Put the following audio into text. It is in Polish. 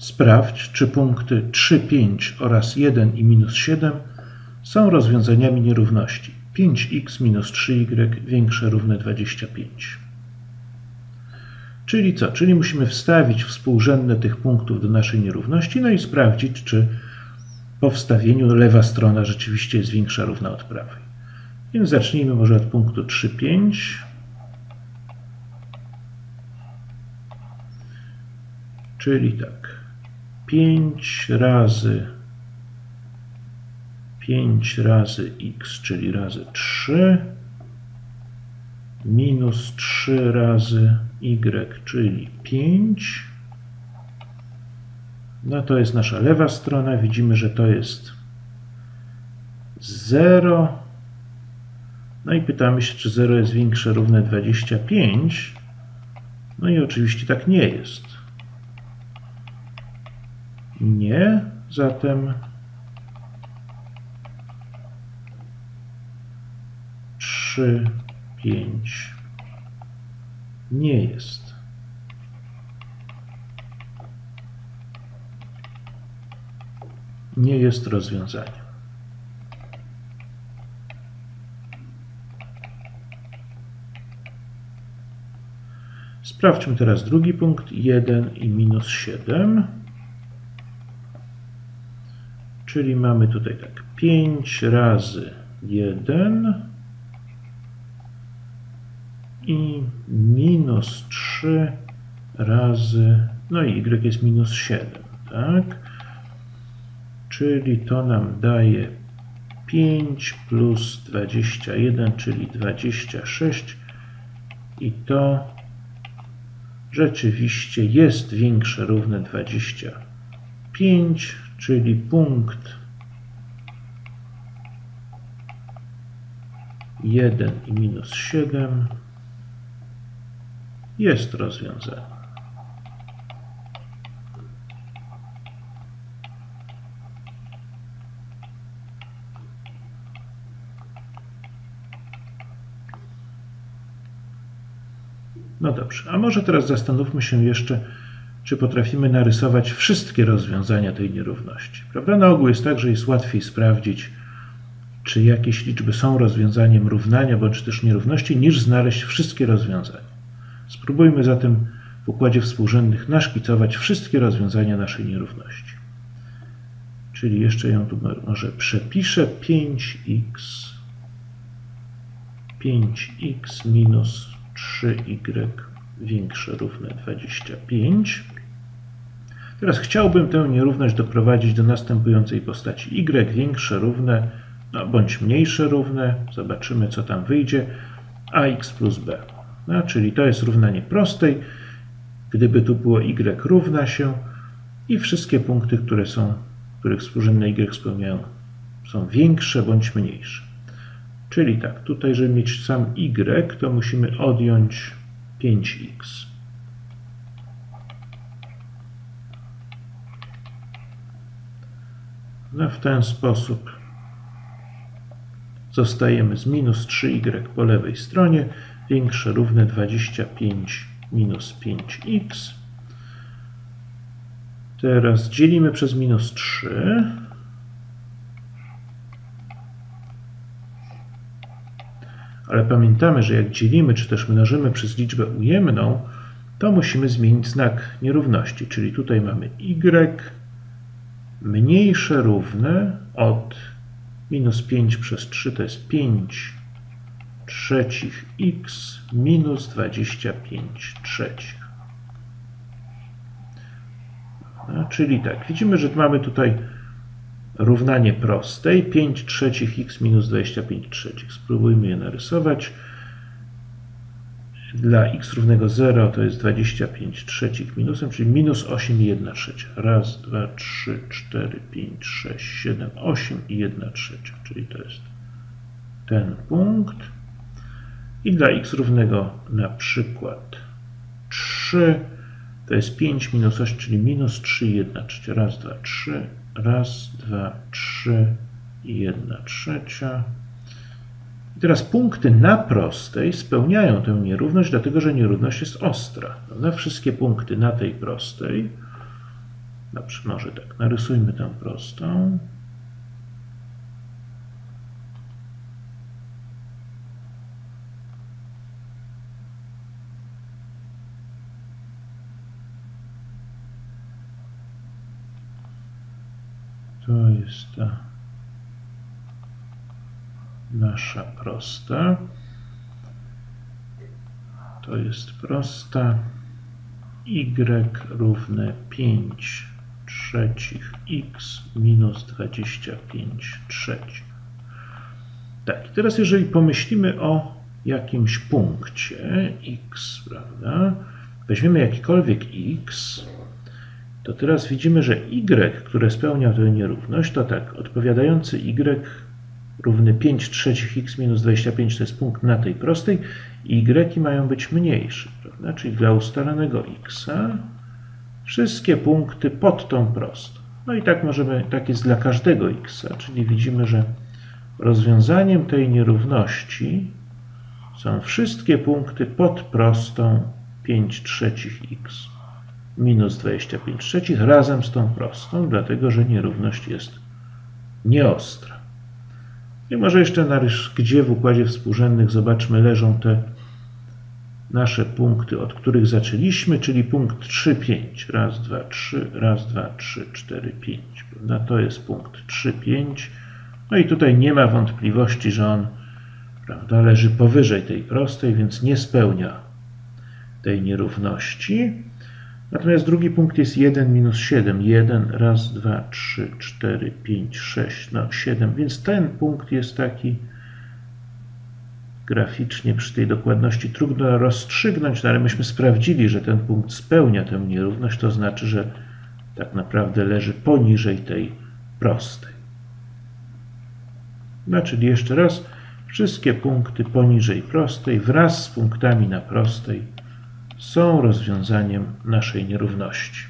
Sprawdź, czy punkty 3, 5 oraz 1 i minus 7 są rozwiązaniami nierówności 5x minus 3y większe równe 25. Czyli co? Czyli musimy wstawić współrzędne tych punktów do naszej nierówności, no i sprawdzić, czy po wstawieniu lewa strona rzeczywiście jest większa równa od prawej. Więc zacznijmy może od punktu 3, 5. Czyli tak. 5 razy 5 razy x, czyli razy 3, minus 3 razy y, czyli 5. No to jest nasza lewa strona. Widzimy, że to jest 0. No i pytamy się, czy 0 jest większe równe 25. No i oczywiście tak nie jest. Nie, zatem trzy, pięć nie jest. Nie jest rozwiązaniem. Sprawdźmy teraz drugi punkt, 1 i minus 7. Czyli mamy tutaj tak 5 razy 1 i minus 3 razy, no i y jest minus 7, tak? Czyli to nam daje 5 plus 21, czyli 26 i to rzeczywiście jest większe równe 25, czyli punkt 1 i minus 7 jest rozwiązane. No dobrze, a może teraz zastanówmy się jeszcze, czy potrafimy narysować wszystkie rozwiązania tej nierówności. Prawda? Na ogół jest tak, że jest łatwiej sprawdzić, czy jakieś liczby są rozwiązaniem równania bądź też nierówności, niż znaleźć wszystkie rozwiązania. Spróbujmy zatem w układzie współrzędnych naszkicować wszystkie rozwiązania naszej nierówności. Czyli jeszcze ją tu może przepiszę 5x 5x minus 3y większe równe 25. Teraz chciałbym tę nierówność doprowadzić do następującej postaci. y większe równe, no, bądź mniejsze równe, zobaczymy co tam wyjdzie, ax plus b. No, czyli to jest równanie prostej. Gdyby tu było y równa się i wszystkie punkty, które są, których współrzędne y spełniają, są większe bądź mniejsze. Czyli tak, tutaj, żeby mieć sam y, to musimy odjąć 5x. No w ten sposób zostajemy z minus 3y po lewej stronie, większe równe 25 minus 5x. Teraz dzielimy przez minus 3. Ale pamiętamy, że jak dzielimy, czy też mnożymy przez liczbę ujemną, to musimy zmienić znak nierówności, czyli tutaj mamy y mniejsze równe od minus 5 przez 3 to jest 5 trzecich x minus 25 trzecich. No, czyli tak, widzimy, że mamy tutaj równanie prostej. 5 trzecich x minus 25 trzecich. Spróbujmy je narysować. Dla x równego 0 to jest 25 trzecich minusem, czyli minus 8 i 1 trzecia. Raz, dwa, trzy, cztery, pięć, sześć, siedem, osiem i 1 trzecia. Czyli to jest ten punkt. I dla x równego na przykład 3 to jest 5 minus 8, czyli minus 3 i 1 trzecia. Raz, dwa, trzy. Raz, dwa, trzy i 1 trzecia. Teraz punkty na prostej spełniają tę nierówność, dlatego że nierówność jest ostra. Prawda? Wszystkie punkty na tej prostej Dobrze, może tak, narysujmy tę prostą. To jest ta nasza prosta. To jest prosta y równe 5 trzecich x minus 25 trzecich. Tak, i teraz jeżeli pomyślimy o jakimś punkcie x, prawda, weźmiemy jakikolwiek x, to teraz widzimy, że y, które spełnia tę nierówność, to tak, odpowiadający y równy 5 trzecich x minus 25 to jest punkt na tej prostej, y mają być mniejsze, prawda? czyli dla ustalonego x wszystkie punkty pod tą prostą. No i tak możemy, tak jest dla każdego x, czyli widzimy, że rozwiązaniem tej nierówności są wszystkie punkty pod prostą 5 trzecich x minus 25 trzecich razem z tą prostą, dlatego że nierówność jest nieostra. I może jeszcze naryż, gdzie w układzie współrzędnych, zobaczmy, leżą te nasze punkty, od których zaczęliśmy, czyli punkt 3, 5. Raz, dwa, trzy, raz, dwa, trzy, cztery, pięć. Prawda? To jest punkt 3, 5. No i tutaj nie ma wątpliwości, że on prawda, leży powyżej tej prostej, więc nie spełnia tej nierówności. Natomiast drugi punkt jest 1 minus 7. 1, raz, dwa, trzy, cztery, pięć, sześć, no 7. Więc ten punkt jest taki graficznie przy tej dokładności trudno rozstrzygnąć, no ale myśmy sprawdzili, że ten punkt spełnia tę nierówność, to znaczy, że tak naprawdę leży poniżej tej prostej. No, czyli jeszcze raz, wszystkie punkty poniżej prostej wraz z punktami na prostej są rozwiązaniem naszej nierówności.